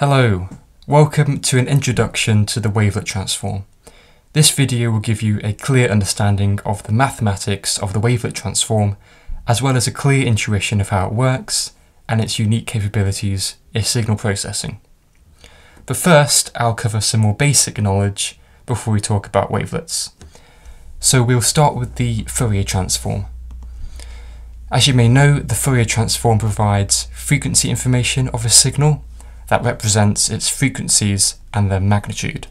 Hello, welcome to an introduction to the wavelet transform. This video will give you a clear understanding of the mathematics of the wavelet transform, as well as a clear intuition of how it works and its unique capabilities in signal processing. But first, I'll cover some more basic knowledge before we talk about wavelets. So we'll start with the Fourier transform. As you may know, the Fourier transform provides frequency information of a signal that represents its frequencies and their magnitude.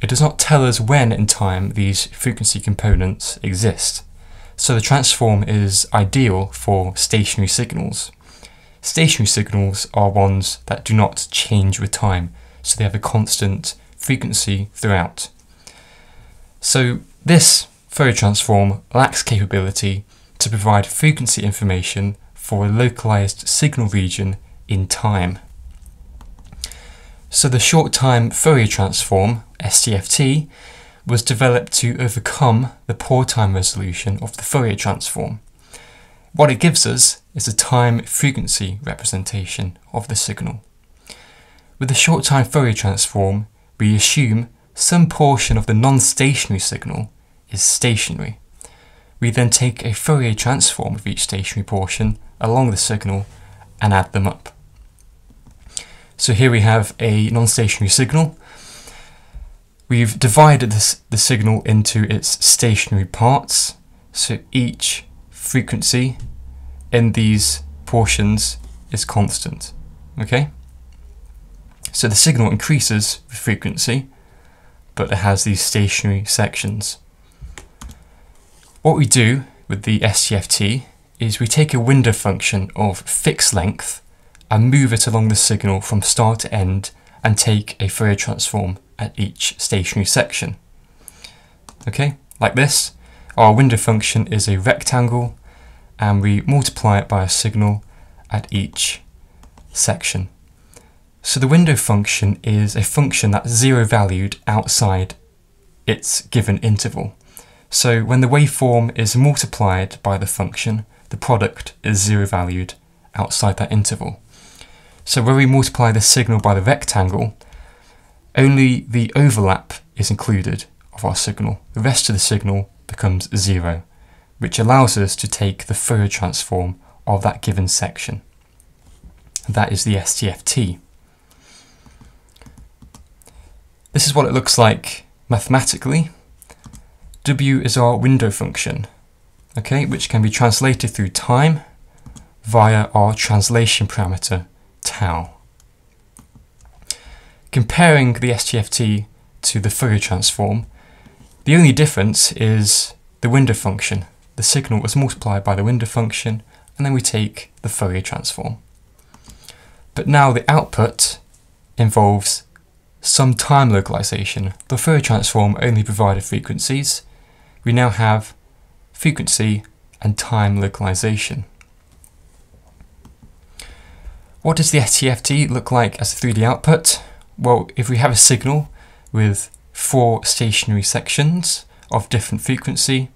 It does not tell us when in time these frequency components exist, so the transform is ideal for stationary signals. Stationary signals are ones that do not change with time, so they have a constant frequency throughout. So this Fourier transform lacks capability to provide frequency information for a localized signal region in time. So the short time Fourier transform, STFT, was developed to overcome the poor time resolution of the Fourier transform. What it gives us is a time frequency representation of the signal. With the short time Fourier transform, we assume some portion of the non-stationary signal is stationary. We then take a Fourier transform of each stationary portion along the signal and add them up. So here we have a non-stationary signal. We've divided this, the signal into its stationary parts. So each frequency in these portions is constant. Okay? So the signal increases with frequency, but it has these stationary sections. What we do with the STFT is we take a window function of fixed length and move it along the signal from start to end and take a Fourier transform at each stationary section. Okay, like this. Our window function is a rectangle and we multiply it by a signal at each section. So the window function is a function that's zero valued outside its given interval. So when the waveform is multiplied by the function, the product is zero valued outside that interval. So when we multiply the signal by the rectangle, only the overlap is included of our signal. The rest of the signal becomes zero, which allows us to take the Fourier transform of that given section. That is the STFT. This is what it looks like mathematically. W is our window function, okay, which can be translated through time via our translation parameter tau. Comparing the STFT to the Fourier transform, the only difference is the window function. The signal was multiplied by the window function, and then we take the Fourier transform. But now the output involves some time localization. The Fourier transform only provided frequencies. We now have frequency and time localization. What does the STFT look like as a 3D output? Well, if we have a signal with four stationary sections of different frequency,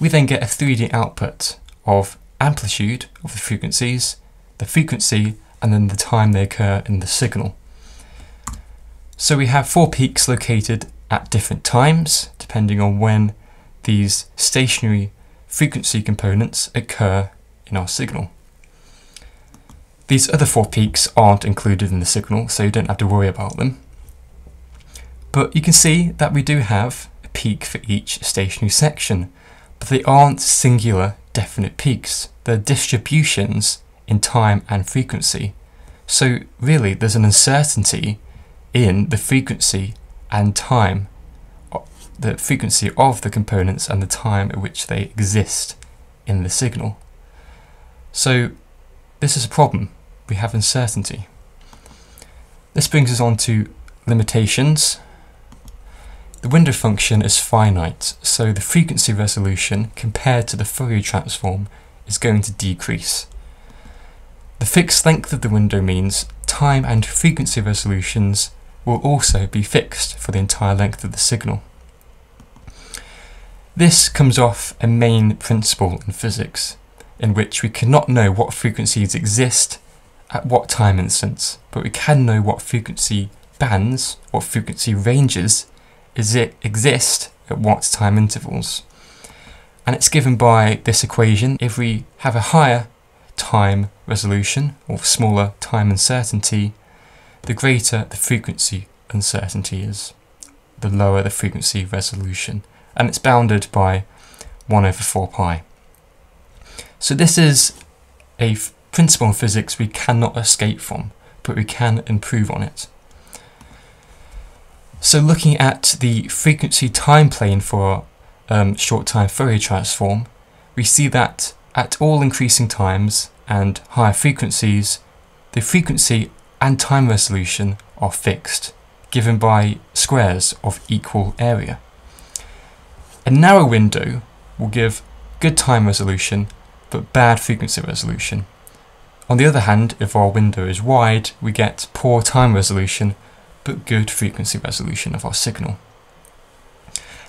we then get a 3D output of amplitude of the frequencies, the frequency, and then the time they occur in the signal. So we have four peaks located at different times, depending on when these stationary frequency components occur in our signal. These other four peaks aren't included in the signal, so you don't have to worry about them. But you can see that we do have a peak for each stationary section, but they aren't singular definite peaks. They're distributions in time and frequency. So really there's an uncertainty in the frequency and time, the frequency of the components and the time at which they exist in the signal. So this is a problem we have uncertainty. This brings us on to limitations. The window function is finite, so the frequency resolution compared to the Fourier transform is going to decrease. The fixed length of the window means time and frequency resolutions will also be fixed for the entire length of the signal. This comes off a main principle in physics, in which we cannot know what frequencies exist at what time instance, but we can know what frequency bands, what frequency ranges is it exist at what time intervals. And it's given by this equation. If we have a higher time resolution or smaller time uncertainty, the greater the frequency uncertainty is, the lower the frequency resolution. And it's bounded by 1 over 4 pi. So this is a principle in physics we cannot escape from, but we can improve on it. So looking at the frequency time plane for um, short time Fourier transform, we see that at all increasing times and higher frequencies, the frequency and time resolution are fixed, given by squares of equal area. A narrow window will give good time resolution but bad frequency resolution. On the other hand, if our window is wide, we get poor time resolution but good frequency resolution of our signal.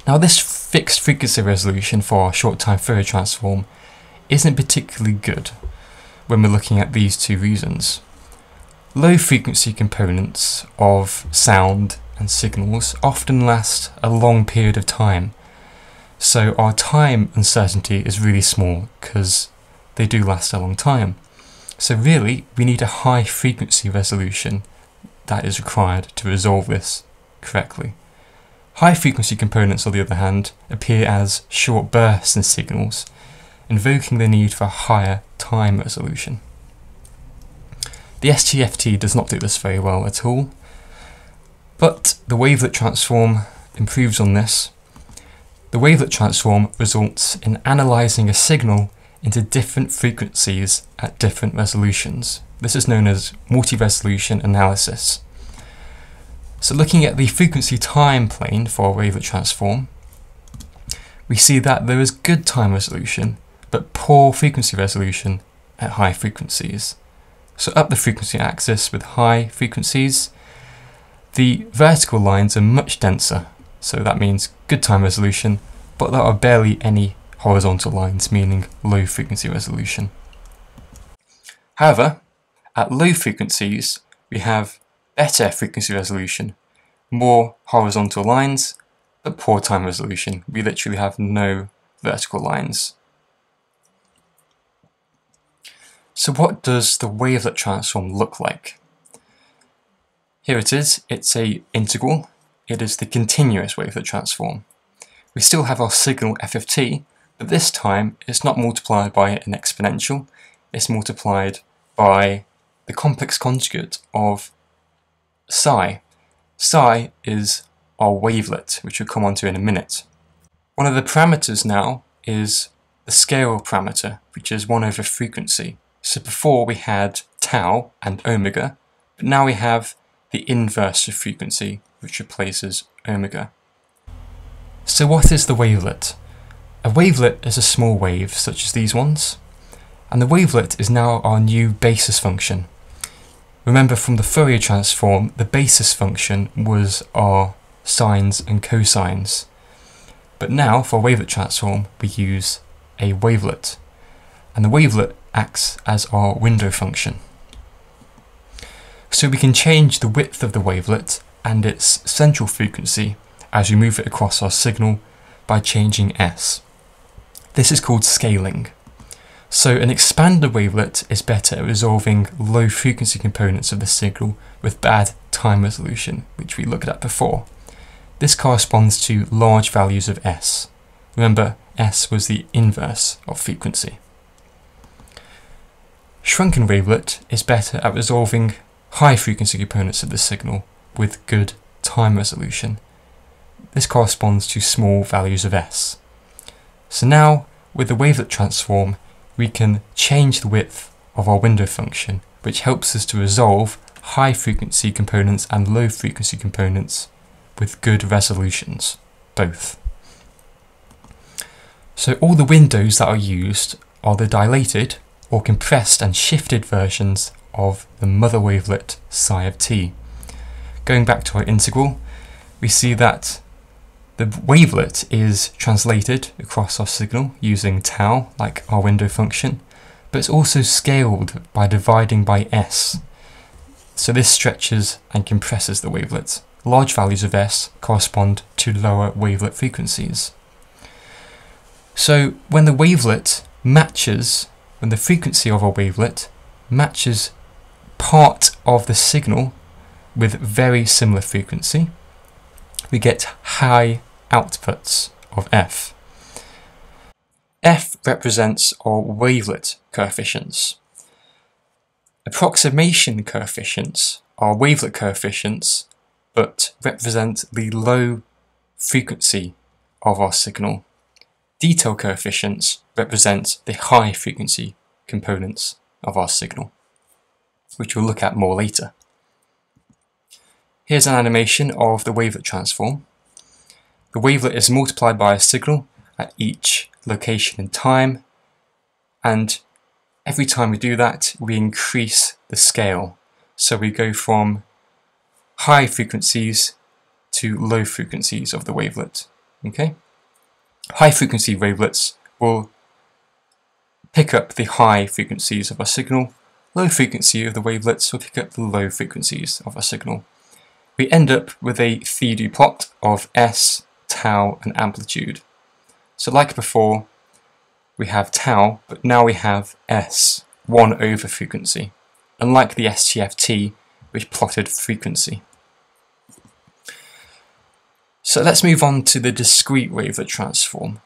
Now this fixed frequency resolution for our short time Fourier transform isn't particularly good when we're looking at these two reasons. Low frequency components of sound and signals often last a long period of time, so our time uncertainty is really small because they do last a long time. So really, we need a high frequency resolution that is required to resolve this correctly. High frequency components, on the other hand, appear as short bursts in signals, invoking the need for higher time resolution. The STFT does not do this very well at all, but the wavelet transform improves on this. The wavelet transform results in analysing a signal into different frequencies at different resolutions. This is known as multi-resolution analysis. So looking at the frequency time plane for a wavelet transform, we see that there is good time resolution, but poor frequency resolution at high frequencies. So up the frequency axis with high frequencies, the vertical lines are much denser, so that means good time resolution, but there are barely any horizontal lines, meaning low frequency resolution. However, at low frequencies, we have better frequency resolution, more horizontal lines, but poor time resolution. We literally have no vertical lines. So what does the wavelet transform look like? Here it is, it's a integral. It is the continuous wavelet transform. We still have our signal FFT, but this time it's not multiplied by an exponential, it's multiplied by the complex conjugate of psi. Psi is our wavelet, which we'll come on to in a minute. One of the parameters now is the scale parameter, which is 1 over frequency. So before we had tau and omega, but now we have the inverse of frequency, which replaces omega. So what is the wavelet? A wavelet is a small wave, such as these ones, and the wavelet is now our new basis function. Remember from the Fourier transform, the basis function was our sines and cosines. But now, for wavelet transform, we use a wavelet, and the wavelet acts as our window function. So we can change the width of the wavelet and its central frequency as we move it across our signal by changing S. This is called scaling. So an expanded wavelet is better at resolving low frequency components of the signal with bad time resolution, which we looked at before. This corresponds to large values of S. Remember, S was the inverse of frequency. Shrunken wavelet is better at resolving high frequency components of the signal with good time resolution. This corresponds to small values of S. So now, with the wavelet transform, we can change the width of our window function, which helps us to resolve high frequency components and low frequency components with good resolutions, both. So all the windows that are used are the dilated or compressed and shifted versions of the mother wavelet psi of t. Going back to our integral, we see that the wavelet is translated across our signal using tau, like our window function, but it's also scaled by dividing by s. So this stretches and compresses the wavelet. Large values of s correspond to lower wavelet frequencies. So when the wavelet matches, when the frequency of a wavelet matches part of the signal with very similar frequency, we get high outputs of f. f represents our wavelet coefficients. Approximation coefficients are wavelet coefficients but represent the low frequency of our signal. Detail coefficients represent the high frequency components of our signal, which we'll look at more later. Here's an animation of the wavelet transform. The wavelet is multiplied by a signal at each location and time, and every time we do that, we increase the scale. So we go from high frequencies to low frequencies of the wavelet. Okay? High frequency wavelets will pick up the high frequencies of a signal, low frequency of the wavelets will pick up the low frequencies of a signal. We end up with a Theodule plot of S, tau and amplitude. So like before, we have tau, but now we have S, 1 over frequency, unlike the STFT, which plotted frequency. So let's move on to the discrete wavelet transform.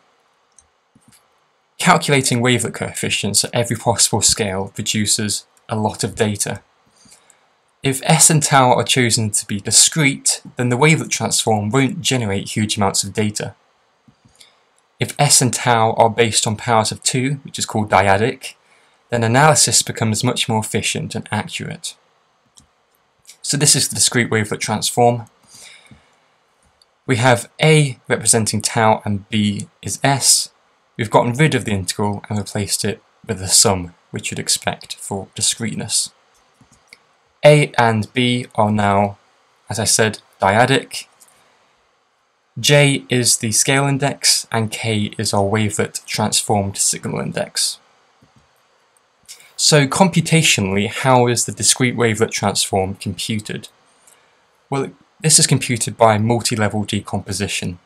Calculating wavelet coefficients at every possible scale produces a lot of data. If S and tau are chosen to be discrete, then the wavelet transform won't generate huge amounts of data. If S and tau are based on powers of 2, which is called dyadic, then analysis becomes much more efficient and accurate. So this is the discrete wavelet transform. We have A representing tau and B is S, We've gotten rid of the integral and replaced it with a sum, which you'd expect for discreteness. A and B are now, as I said, dyadic. J is the scale index and K is our wavelet transformed signal index. So computationally, how is the discrete wavelet transform computed? Well, this is computed by multi-level decomposition.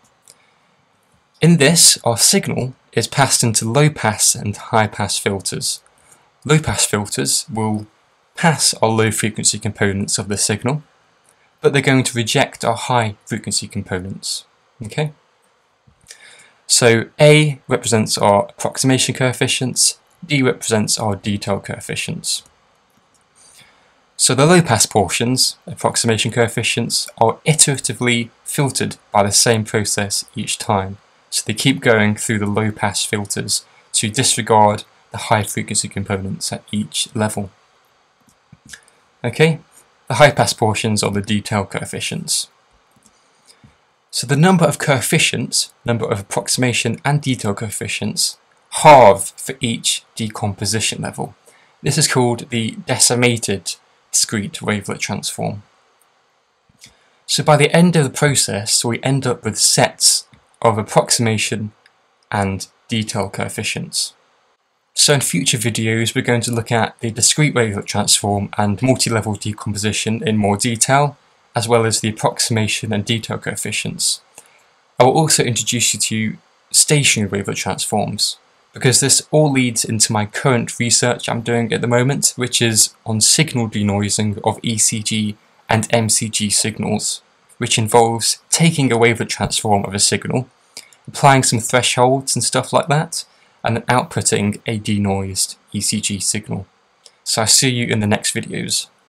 In this, our signal is passed into low pass and high pass filters. Low pass filters will pass our low frequency components of the signal, but they're going to reject our high frequency components. Okay? So A represents our approximation coefficients, D represents our detail coefficients. So the low pass portions, approximation coefficients, are iteratively filtered by the same process each time. So they keep going through the low pass filters to disregard the high frequency components at each level. Okay, the high pass portions are the detail coefficients. So the number of coefficients, number of approximation and detail coefficients, halve for each decomposition level. This is called the decimated discrete wavelet transform. So by the end of the process, we end up with sets of approximation and detail coefficients. So in future videos we're going to look at the discrete wavelet transform and multi-level decomposition in more detail, as well as the approximation and detail coefficients. I will also introduce you to stationary wavelet transforms, because this all leads into my current research I'm doing at the moment, which is on signal denoising of ECG and MCG signals which involves taking a wavelet transform of a signal, applying some thresholds and stuff like that, and outputting a denoised ECG signal. So I'll see you in the next videos.